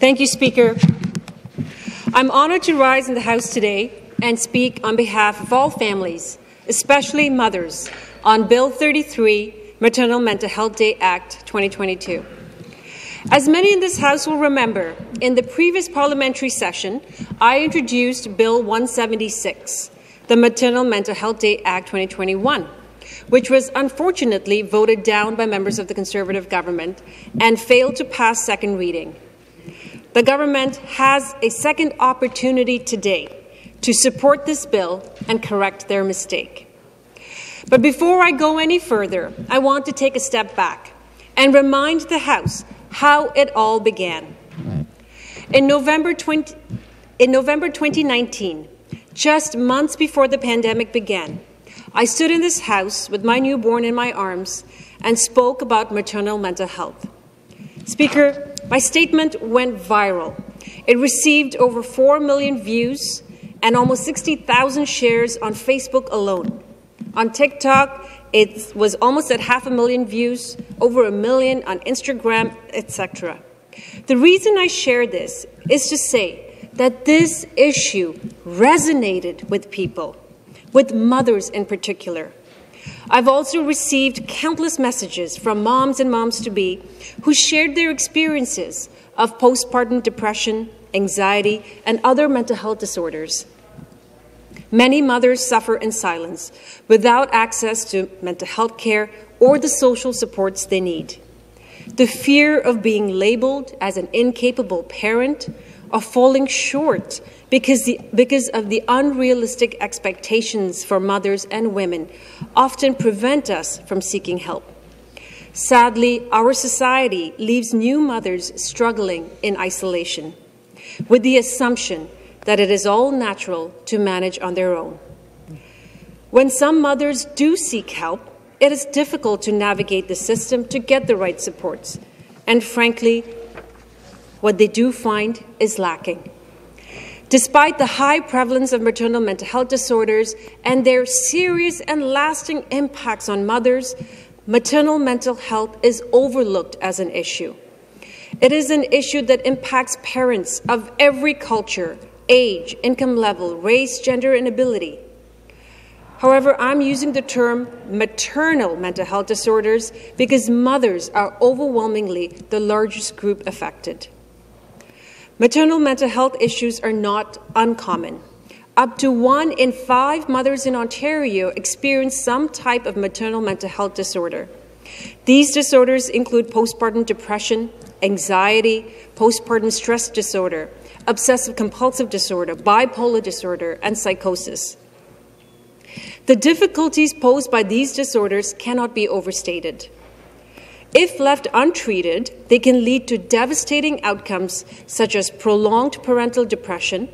Thank you, Speaker. I'm honoured to rise in the House today and speak on behalf of all families, especially mothers, on Bill 33, Maternal Mental Health Day Act 2022. As many in this House will remember, in the previous parliamentary session, I introduced Bill 176, the Maternal Mental Health Day Act 2021, which was unfortunately voted down by members of the Conservative government and failed to pass second reading. The government has a second opportunity today to support this bill and correct their mistake. But before I go any further, I want to take a step back and remind the House how it all began. In November, 20, in November 2019, just months before the pandemic began, I stood in this House with my newborn in my arms and spoke about maternal mental health. Speaker, my statement went viral. It received over 4 million views and almost 60,000 shares on Facebook alone. On TikTok, it was almost at half a million views, over a million on Instagram, etc. The reason I share this is to say that this issue resonated with people, with mothers in particular. I've also received countless messages from moms and moms to be who shared their experiences of postpartum depression, anxiety, and other mental health disorders. Many mothers suffer in silence without access to mental health care or the social supports they need. The fear of being labeled as an incapable parent, of falling short because, the, because of the unrealistic expectations for mothers and women, often prevent us from seeking help. Sadly, our society leaves new mothers struggling in isolation, with the assumption that it is all natural to manage on their own. When some mothers do seek help, it is difficult to navigate the system to get the right supports. And frankly, what they do find is lacking. Despite the high prevalence of maternal mental health disorders and their serious and lasting impacts on mothers, maternal mental health is overlooked as an issue. It is an issue that impacts parents of every culture, age, income level, race, gender, and ability. However, I'm using the term maternal mental health disorders because mothers are overwhelmingly the largest group affected. Maternal mental health issues are not uncommon. Up to one in five mothers in Ontario experience some type of maternal mental health disorder. These disorders include postpartum depression, anxiety, postpartum stress disorder, obsessive compulsive disorder, bipolar disorder, and psychosis. The difficulties posed by these disorders cannot be overstated. If left untreated, they can lead to devastating outcomes such as prolonged parental depression,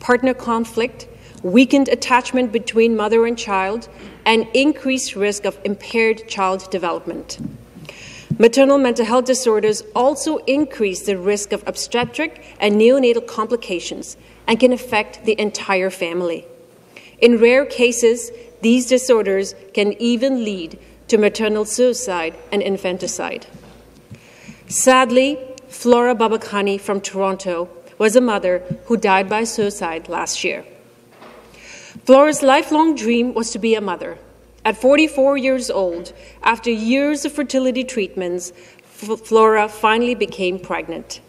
partner conflict, weakened attachment between mother and child, and increased risk of impaired child development. Maternal mental health disorders also increase the risk of obstetric and neonatal complications and can affect the entire family. In rare cases, these disorders can even lead to maternal suicide and infanticide. Sadly, Flora Babakani from Toronto was a mother who died by suicide last year. Flora's lifelong dream was to be a mother. At 44 years old, after years of fertility treatments, Flora finally became pregnant.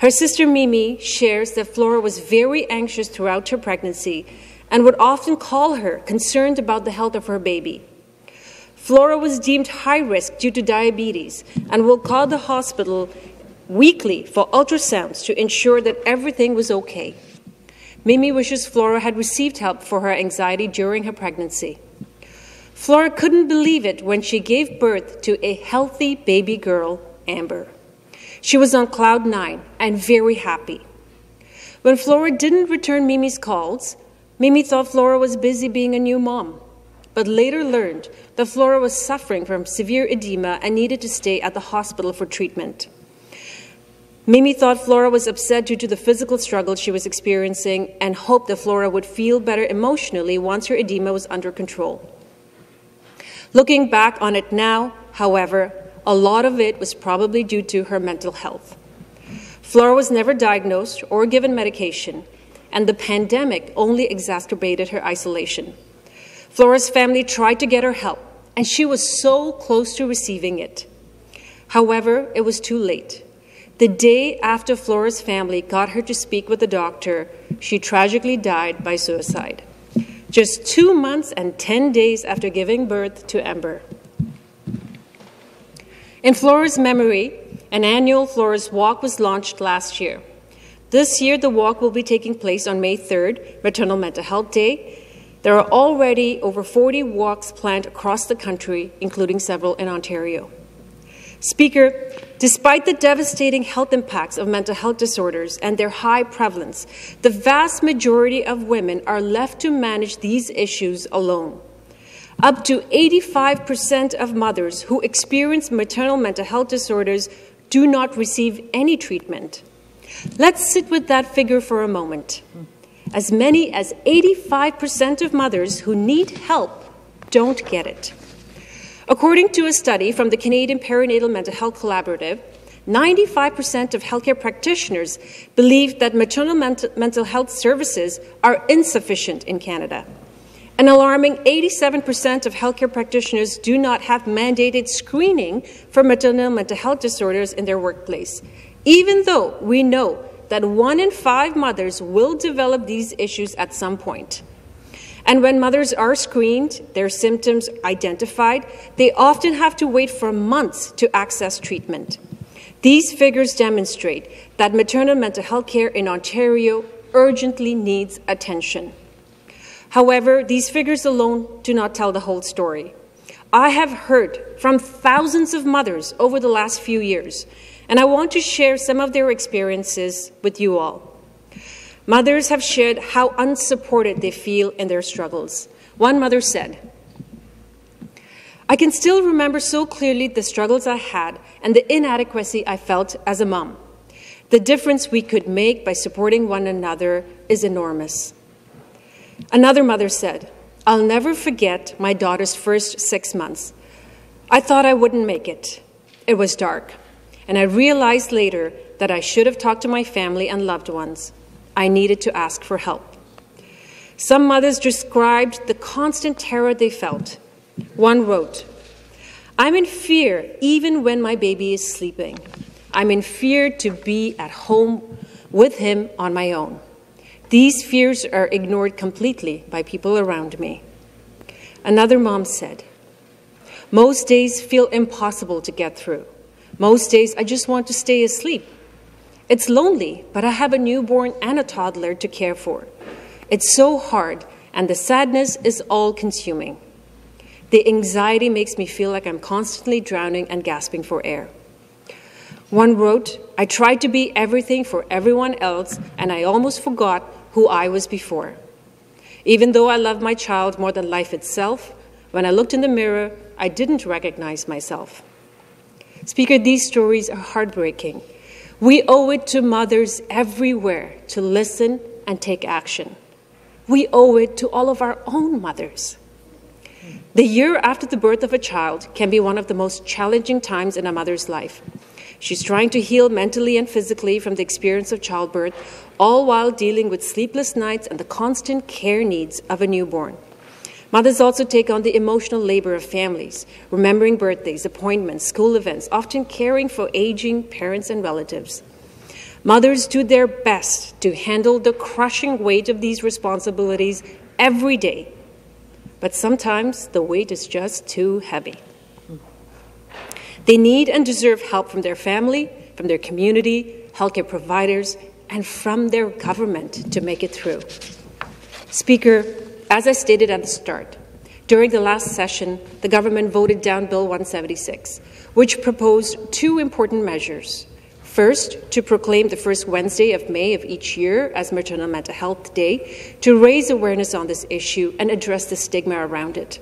Her sister Mimi shares that Flora was very anxious throughout her pregnancy and would often call her, concerned about the health of her baby. Flora was deemed high risk due to diabetes and will call the hospital weekly for ultrasounds to ensure that everything was okay. Mimi wishes Flora had received help for her anxiety during her pregnancy. Flora couldn't believe it when she gave birth to a healthy baby girl, Amber. She was on cloud nine and very happy. When Flora didn't return Mimi's calls, Mimi thought Flora was busy being a new mom, but later learned that Flora was suffering from severe edema and needed to stay at the hospital for treatment. Mimi thought Flora was upset due to the physical struggle she was experiencing and hoped that Flora would feel better emotionally once her edema was under control. Looking back on it now, however, a lot of it was probably due to her mental health. Flora was never diagnosed or given medication, and the pandemic only exacerbated her isolation. Flora's family tried to get her help, and she was so close to receiving it. However, it was too late. The day after Flora's family got her to speak with the doctor, she tragically died by suicide, just two months and 10 days after giving birth to Ember. In Flora's memory, an annual Flora's Walk was launched last year. This year, the walk will be taking place on May 3rd, Maternal Mental Health Day. There are already over 40 walks planned across the country, including several in Ontario. Speaker, despite the devastating health impacts of mental health disorders and their high prevalence, the vast majority of women are left to manage these issues alone. Up to 85% of mothers who experience maternal mental health disorders do not receive any treatment. Let's sit with that figure for a moment. As many as 85% of mothers who need help don't get it. According to a study from the Canadian Perinatal Mental Health Collaborative, 95% of healthcare practitioners believe that maternal mental health services are insufficient in Canada. An alarming 87% of healthcare practitioners do not have mandated screening for maternal mental health disorders in their workplace, even though we know that one in five mothers will develop these issues at some point. And when mothers are screened, their symptoms identified, they often have to wait for months to access treatment. These figures demonstrate that maternal mental health care in Ontario urgently needs attention. However, these figures alone do not tell the whole story. I have heard from thousands of mothers over the last few years, and I want to share some of their experiences with you all. Mothers have shared how unsupported they feel in their struggles. One mother said, I can still remember so clearly the struggles I had and the inadequacy I felt as a mom. The difference we could make by supporting one another is enormous. Another mother said, I'll never forget my daughter's first six months. I thought I wouldn't make it. It was dark, and I realized later that I should have talked to my family and loved ones. I needed to ask for help. Some mothers described the constant terror they felt. One wrote, I'm in fear even when my baby is sleeping. I'm in fear to be at home with him on my own. These fears are ignored completely by people around me. Another mom said, Most days feel impossible to get through. Most days I just want to stay asleep. It's lonely, but I have a newborn and a toddler to care for. It's so hard, and the sadness is all consuming. The anxiety makes me feel like I'm constantly drowning and gasping for air. One wrote, I tried to be everything for everyone else, and I almost forgot who I was before. Even though I love my child more than life itself, when I looked in the mirror, I didn't recognize myself. Speaker, these stories are heartbreaking we owe it to mothers everywhere to listen and take action. We owe it to all of our own mothers. The year after the birth of a child can be one of the most challenging times in a mother's life. She's trying to heal mentally and physically from the experience of childbirth, all while dealing with sleepless nights and the constant care needs of a newborn. Mothers also take on the emotional labor of families, remembering birthdays, appointments, school events, often caring for aging parents and relatives. Mothers do their best to handle the crushing weight of these responsibilities every day, but sometimes the weight is just too heavy. They need and deserve help from their family, from their community, healthcare providers, and from their government to make it through. Speaker, as I stated at the start, during the last session, the government voted down Bill 176, which proposed two important measures. First, to proclaim the first Wednesday of May of each year as Maternal Mental Health Day to raise awareness on this issue and address the stigma around it.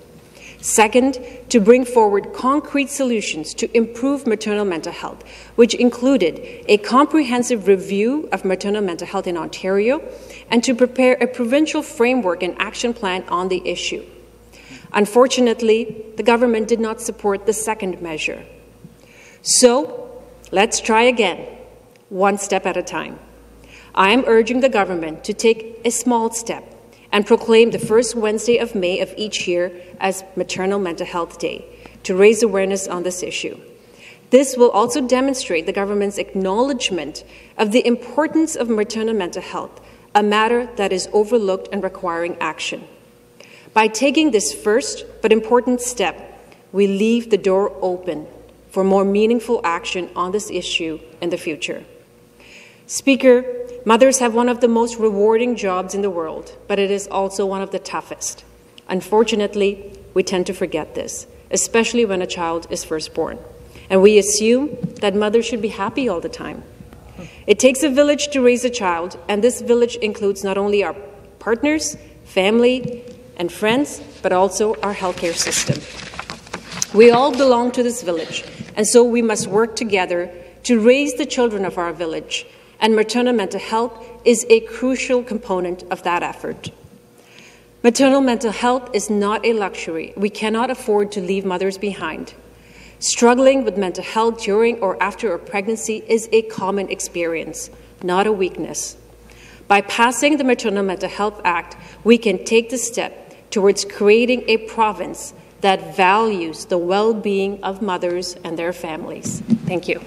Second, to bring forward concrete solutions to improve maternal mental health, which included a comprehensive review of maternal mental health in Ontario and to prepare a provincial framework and action plan on the issue. Unfortunately, the government did not support the second measure. So, let's try again. one step at a time. I am urging the government to take a small step and proclaim the first Wednesday of May of each year as Maternal Mental Health Day to raise awareness on this issue. This will also demonstrate the government's acknowledgement of the importance of maternal mental health, a matter that is overlooked and requiring action. By taking this first but important step, we leave the door open for more meaningful action on this issue in the future. Speaker, mothers have one of the most rewarding jobs in the world, but it is also one of the toughest. Unfortunately, we tend to forget this, especially when a child is first born. And we assume that mothers should be happy all the time. It takes a village to raise a child, and this village includes not only our partners, family, and friends, but also our healthcare system. We all belong to this village, and so we must work together to raise the children of our village and maternal mental health is a crucial component of that effort. Maternal mental health is not a luxury. We cannot afford to leave mothers behind. Struggling with mental health during or after a pregnancy is a common experience, not a weakness. By passing the Maternal Mental Health Act, we can take the step towards creating a province that values the well being of mothers and their families. Thank you.